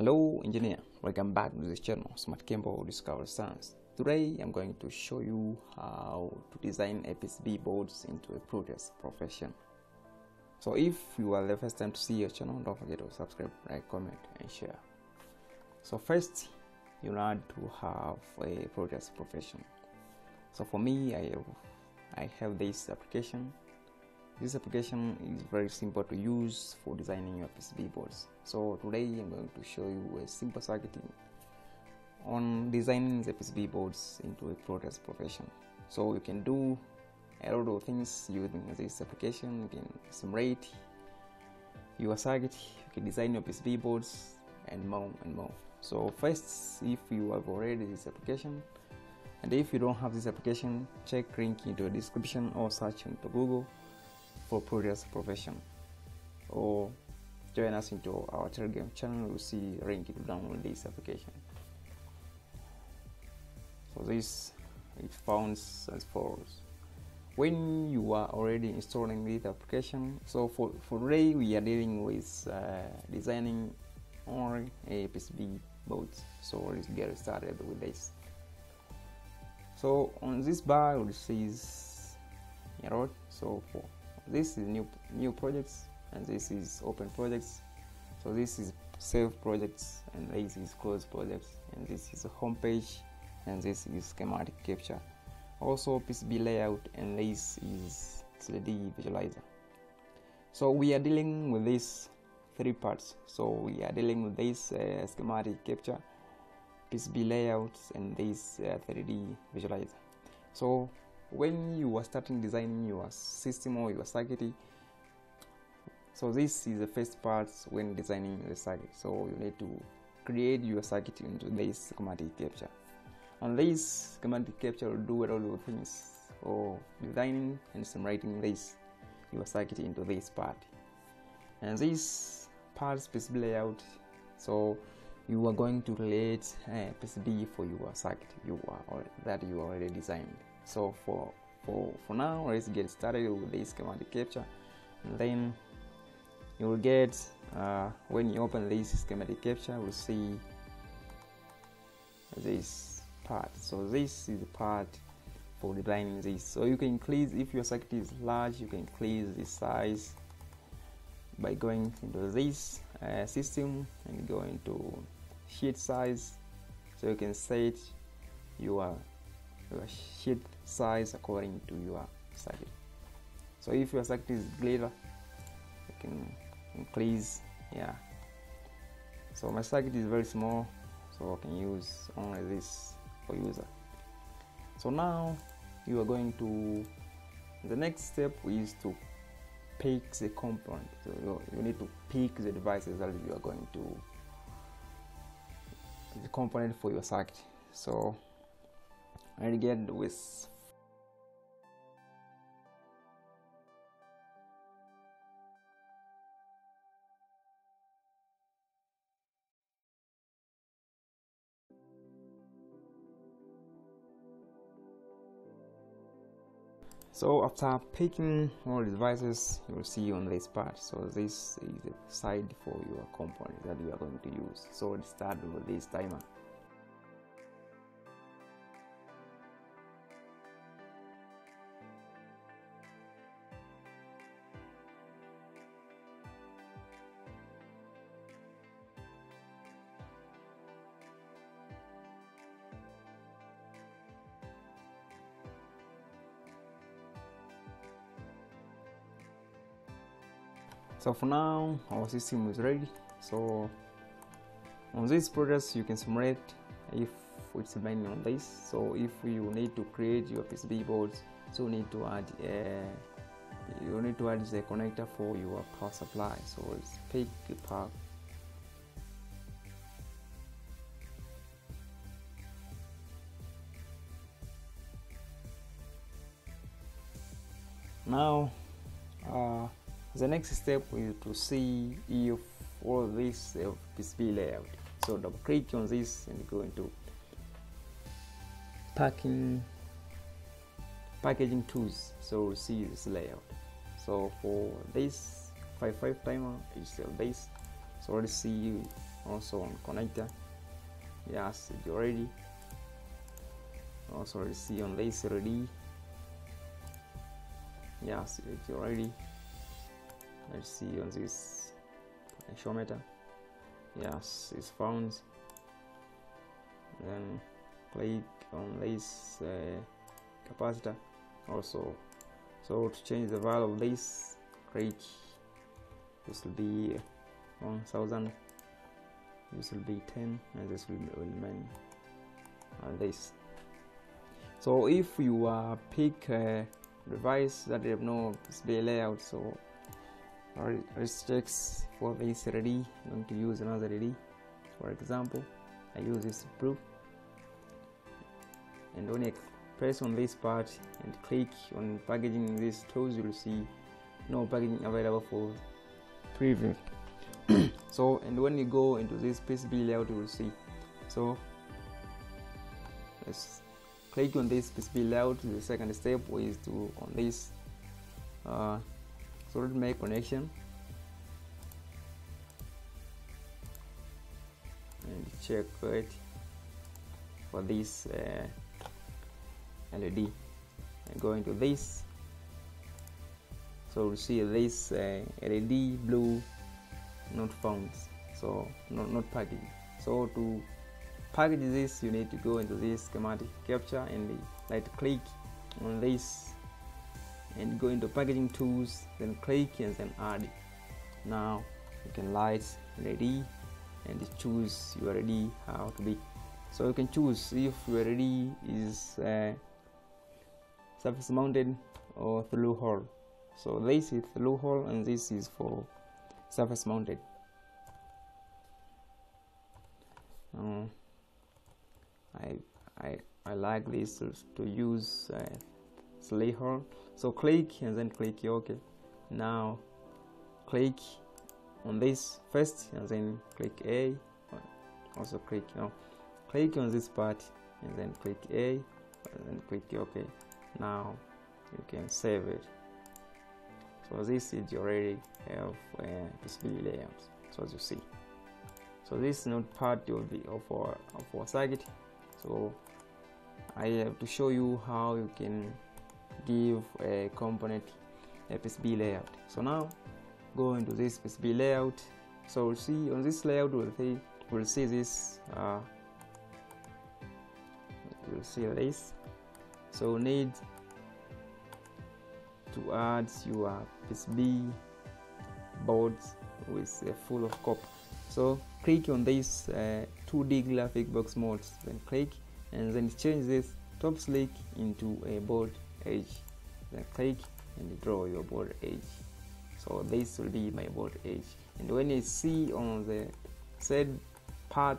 Hello engineer, welcome back to this channel Smart Kembo Discover Science. Today I'm going to show you how to design a PCB boards into a Proteus profession. So if you are the first time to see your channel, don't forget to subscribe, like, comment and share. So first you need to have a Proteus profession. So for me I I have this application this application is very simple to use for designing your PCB boards. So today I'm going to show you a simple circuiting on designing the PCB boards into a Proteus profession. So you can do a lot of things using this application. You can simulate your circuit, you can design your PCB boards and more and more. So first, if you have already this application, and if you don't have this application, check link into the description or search into Google for Proteus profession. Or join us into our telegram channel. You'll see a link to download this application. So this it founds as follows. When you are already installing this application so for, for today we are dealing with uh, designing only a PCB board so let's get started with this. So on this bar it says error so for this is new new projects and this is open projects. So this is save projects and this is close projects and this is home page and this is schematic capture. Also PCB layout and this is 3D visualizer. So we are dealing with these three parts. So we are dealing with this uh, schematic capture PCB layouts and this uh, 3D visualizer. So when you are starting designing your system or your circuit so this is the first part when designing the circuit. So you need to create your circuit into this schematic capture. And this schematic capture will do a lot of things. For designing and simulating this your circuit into this part. And this part PCB layout so you are going to create a PCB for your circuit. You are that you already designed so for for for now let's get started with this schematic capture. And then you will get uh, when you open this schematic capture we'll see this part. So this is the part for designing this. So you can increase if your circuit is large you can increase the size by going into this uh, system and going to sheet size. So you can set your your sheet size according to your circuit so if your circuit is greater you can increase yeah. So my circuit is very small so I can use only this for user. So now you are going to the next step is to pick the component. So you, you need to pick the devices that you are going to the component for your circuit so I get with so after picking all the devices you will see on this part. So this is the side for your component that you are going to use. So start with this timer so for now our system is ready. So on this process you can simulate if it's running on this. So if you need to create your PCB boards so you need to add a you need to add the connector for your power supply. So let's pick the power. Now uh, the next step is to see if all this PCB layout so double click on this and go into packing packaging tools. So see this layout. So for this 55 timer is still this so let's see also on connector. Yes it's already also you see on this already yes it's already let's see on this potentiometer yes it's found then click on this uh, capacitor. Also so to change the value of this click this will be 1000 this will be 10 and this will remain on this so if you uh, pick a device that have no display layout so restricts for this ready. I'm going to use another ready. For example I use this blue and when I press on this part and click on packaging these tools. You will see no packaging available for preview. So and when you go into this PCB layout you will see. So let's click on this PCB layout. The second step is to on this uh, solid make connection. And check it for this uh, LED and go into this. So we see this uh, LED blue not found. So not, not packaged. So to package this you need to go into this schematic capture and right click on this and go into packaging tools then click and then add it. Now you can light LED and choose your LED how to be. So you can choose if your LED is uh, surface mounted or through hole. So this is through hole and this is for surface mounted. Uh, I, I, I like this to, to use uh, hole so click and then click OK now click on this first and then click A. Also click know, click on this part and then click A and then click OK now you can save it. So this is already have uh, PCB layout so as you see. So this is not part of the of our, of our circuit. So I have to show you how you can give a component a PCB layout. So now go into this PCB layout. So we'll see on this layout we'll see we'll see this uh, you'll see this. So need to add your PCB boards with a full of copper. So click on this uh, 2d graphic box modes then click and then change this top slick into a board edge then click and draw your board edge. So this will be my board edge. And when you see on the said part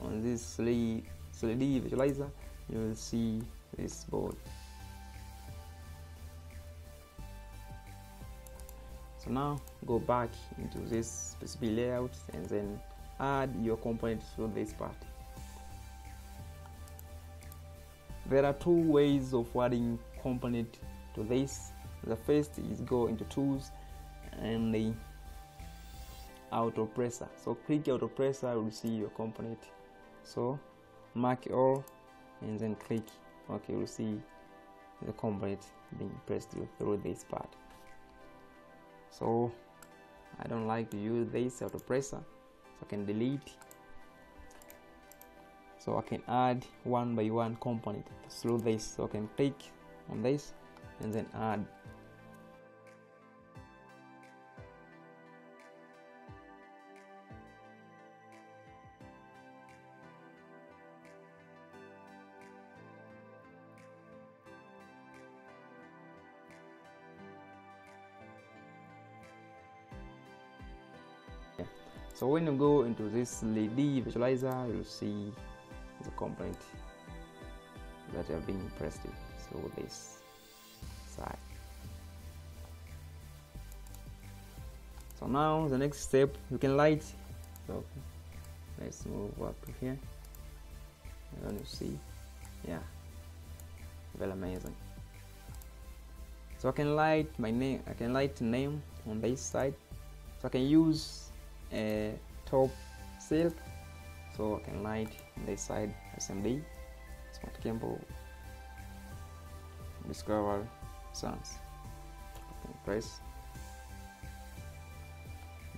on this 3D visualizer you will see this board. So now go back into this PCB layout and then add your component to this part. There are two ways of adding component to this. The first is go into tools and the auto presser so click auto presser will see your component so mark all and then click. Okay you'll see the component being pressed through this part. So I don't like to use this auto presser so I can delete. So I can add one by one component through this. So I can click on this and then add. So when you go into this LED visualizer you'll see the component that have been pressed so this side. So now the next step you can light. So let's move up here. And then you see. Yeah. Very amazing. So I can light my name I can light name on this side. So I can use a top silk so I can light this side SMD Smart Kembo discover sounds I press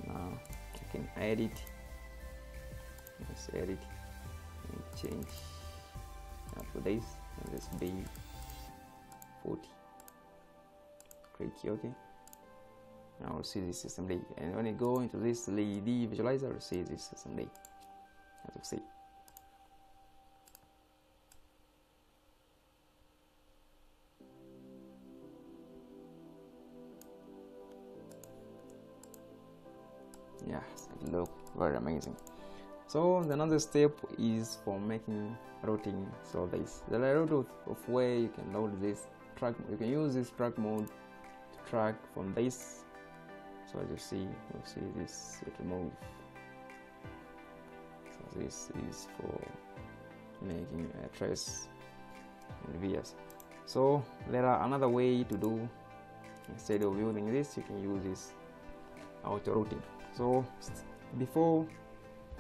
now I can edit. Let's edit. And change. After this and this be 40 click OK now we'll see this system D and when you go into this LED visualizer you'll see this system D as you see it look very amazing. So the another step is for making routing so are a lot of, of way you can load this track you can use this track mode to track from this. So as you see you see this it remove so this is for making a trace in VS so there are another way to do instead of using this you can use this auto routing so before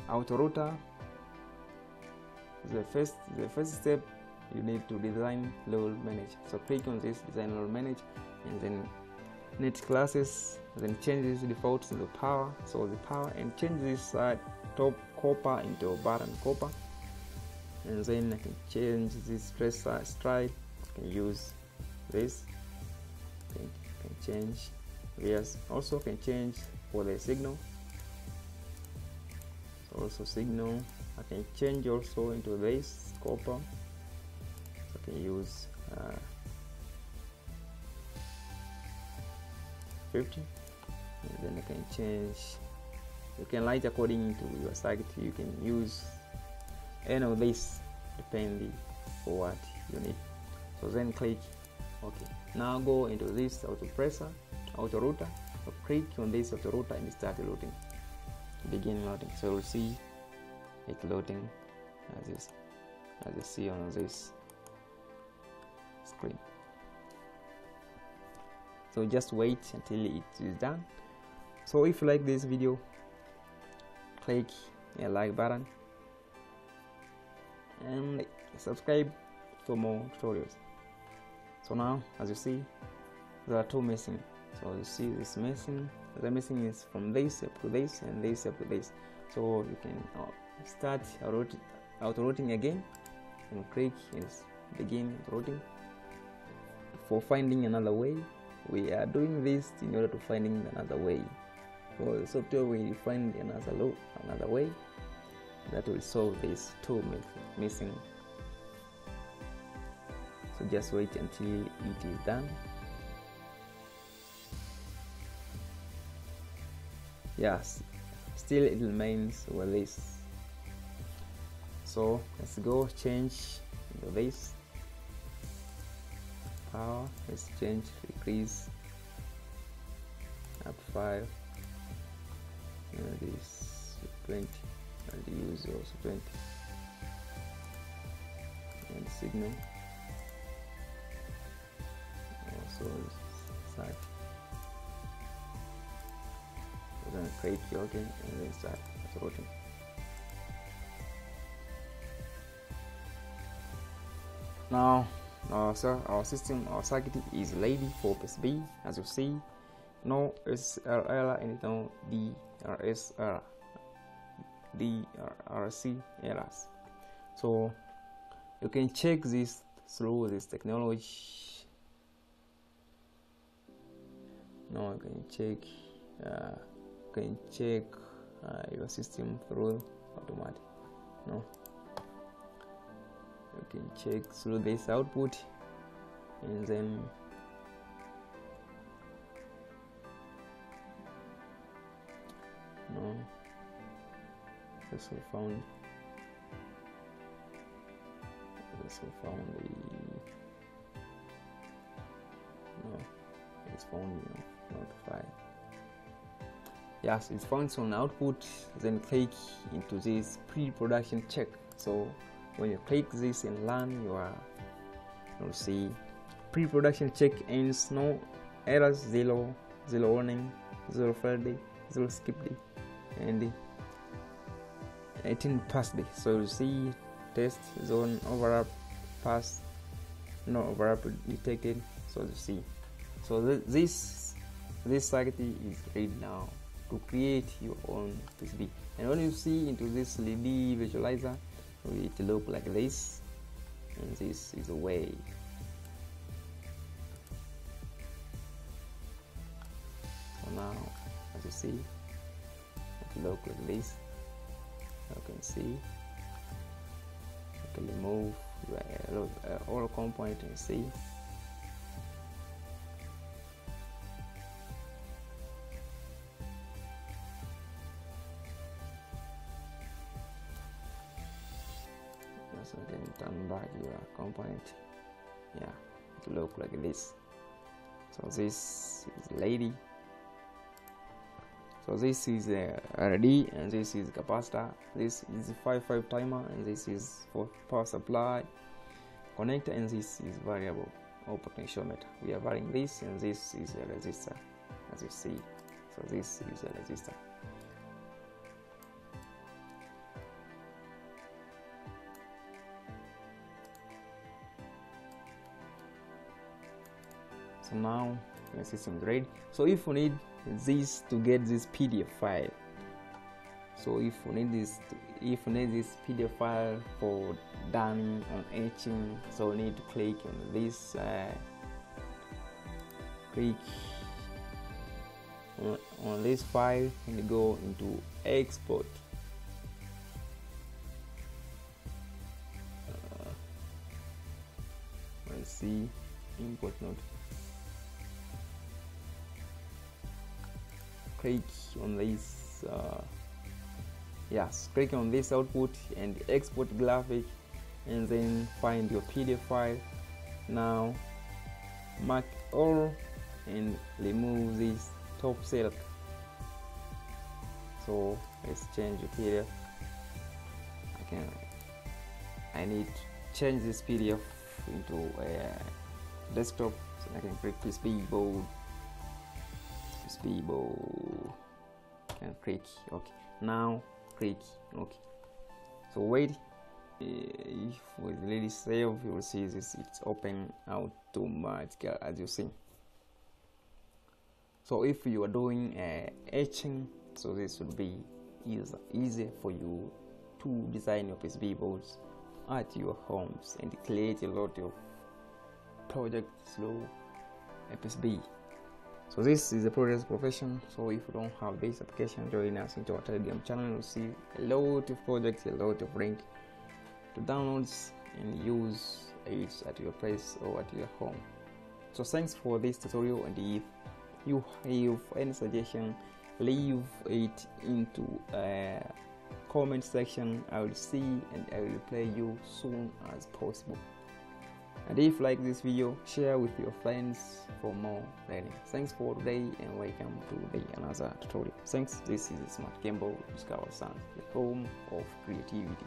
auto router the first the first step you need to design level manage. So click on this design level manage and then net classes then change this default to the power. So the power and change this uh, top copper into bottom copper. And then I can change this uh, stride I can use this. Can, can change yes also can change for the signal also signal I can change also into this copper so I can use uh, 50 and then I can change. You can light according to your circuit you can use any of this depending for what you need. So then click okay. Now go into this auto presser auto router click on this auto router and start loading. Begin loading. So you'll see it loading as this as you see on this screen. So just wait until it is done. So if you like this video click a like button and subscribe for more tutorials. So now as you see there are two missing so you see this missing the missing is from this up to this and this up to this. So you can uh, start auto routing again. And click is begin routing for finding another way we are doing this in order to finding another way. For the software we find another low, another way that will solve these two missing. So just wait until it is done yes. Still it remains with this so let's go change this power let's change decrease up 5 and this 20 and use also 20 and signal. Also side we're going to create jogging and then start routing now our, our system our circuit is ready for PCB as you see. No SRL and no DRSR DRC errors so you can check this through this technology. Now you can check uh, can check uh, your system through automatic no? You can check through this output and then no? Will found will found the no? It's found notified yes it's found on output then click into this pre-production check. So when you click this and run you are you'll see pre-production check ends no errors zero zero warning zero failed zero skip day and 18 day. so you see test zone overlap pass no overlap detected so you see. So th this this circuit is ready now to create your own PCB and when you see into this 3D visualizer it look like this and this is the way. So now as you see it look like this. You can see you can remove uh, all component and see can turn back your component yeah it look like this. So this is lady. So this is uh, a RD and this is capacitor. This is 5-5 timer and this is for power supply. Connector and this is variable. Or potentiometer we are varying this and this is a resistor as you see. So this is a resistor so now the system is ready so if you need this to get this pdf file so if you need this if you need this pdf file for done on etching so you need to click on this uh, click on, on this file and go into export click on this uh, yes click on this output and export graphic and then find your pdf file. Now mark all and remove this top cell so let's change the pdf. I can i need to change this pdf into a desktop so i can click this board Speedball can click okay. Now click okay. So wait. If we really save you will see this it's open automatically as you see. So if you are doing uh, etching so this would be easy, easy for you to design your PCB boards at your homes and create a lot of project slow PCB so this is a Proteus profession. So if you don't have this application join us into our telegram channel. You'll see a lot of projects a lot of link to downloads and use it at your place or at your home. So thanks for this tutorial and if you have any suggestion leave it into a comment section. I will see and i will reply you soon as possible and if like this video share with your friends for more learning. Thanks for today and welcome to the another tutorial. Thanks. This is smart gamble discover sun the home of creativity